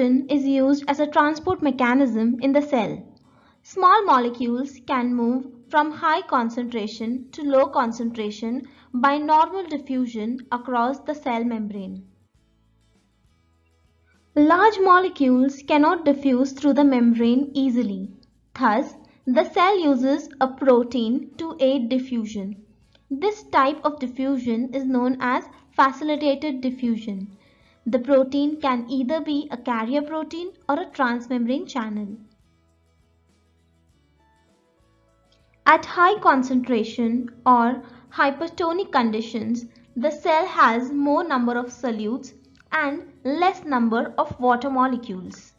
Diffusion is used as a transport mechanism in the cell. Small molecules can move from high concentration to low concentration by normal diffusion across the cell membrane. Large molecules cannot diffuse through the membrane easily. Thus, the cell uses a protein to aid diffusion. This type of diffusion is known as facilitated diffusion. The protein can either be a carrier protein or a transmembrane channel. At high concentration or hypertonic conditions, the cell has more number of solutes and less number of water molecules.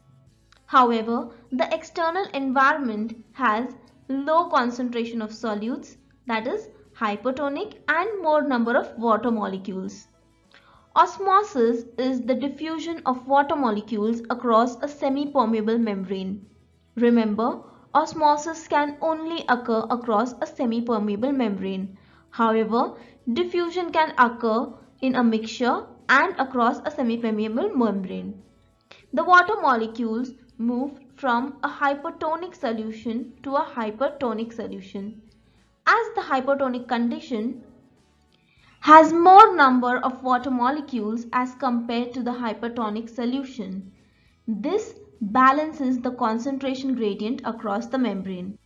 However, the external environment has low concentration of solutes that is hypotonic and more number of water molecules. Osmosis is the diffusion of water molecules across a semi-permeable membrane. Remember, osmosis can only occur across a semi-permeable membrane. However, diffusion can occur in a mixture and across a semi-permeable membrane. The water molecules move from a hypotonic solution to a hypertonic solution. As the hypotonic condition has more number of water molecules as compared to the hypertonic solution. This balances the concentration gradient across the membrane.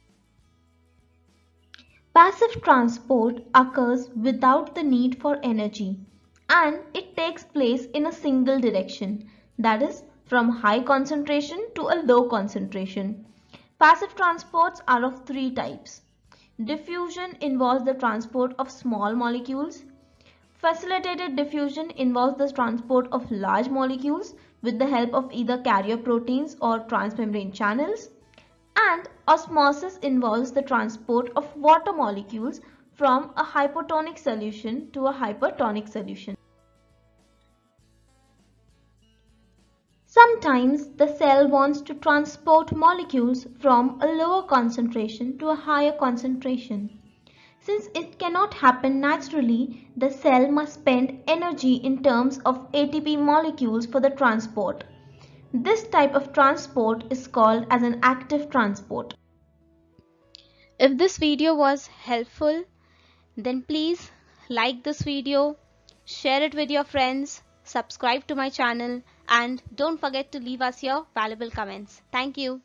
Passive transport occurs without the need for energy and it takes place in a single direction that is from high concentration to a low concentration. Passive transports are of three types. Diffusion involves the transport of small molecules. Facilitated diffusion involves the transport of large molecules with the help of either carrier proteins or transmembrane channels. And osmosis involves the transport of water molecules from a hypotonic solution to a hypertonic solution. Sometimes the cell wants to transport molecules from a lower concentration to a higher concentration. Since it cannot happen naturally, the cell must spend energy in terms of ATP molecules for the transport. This type of transport is called as an active transport. If this video was helpful, then please like this video, share it with your friends, subscribe to my channel and don't forget to leave us your valuable comments. Thank you.